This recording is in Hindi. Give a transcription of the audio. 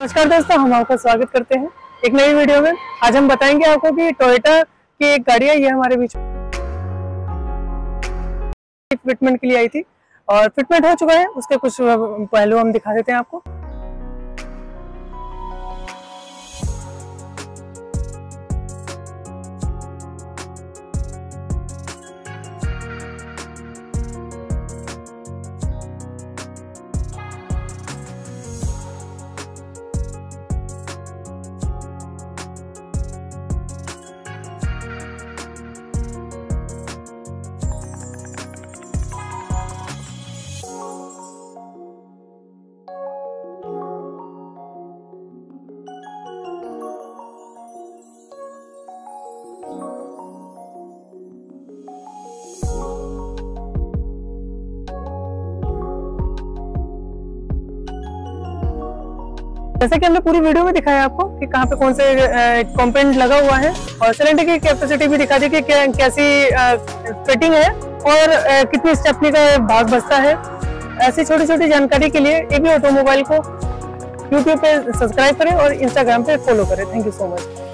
नमस्कार दोस्तों, हम आपका स्वागत करते हैं एक नई वीडियो में। आज हम बताएँगे आपको कि टोयोटा की एक गाड़ी है ये हमारे बीच फिटमेंट के लिए आई थी और फिटमेंट हो चुका है, उसके कुछ पहलू हम दिखा देते हैं आपको। जैसे कि हमने पूरी वीडियो में दिखाया आपको कि कहाँ पे कौन से कंपोनेंट लगा हुआ है और सिलेंडर की कैपेसिटी भी दिखा दी कि कैसी फिटिंग है और कितनी स्टेपनी का भाग बचता है। ऐसी छोटी छोटी जानकारी के लिए एबी ऑटोमोबाइल को यूट्यूब पे सब्सक्राइब करें और इंस्टाग्राम पे फॉलो करें। Thank you so much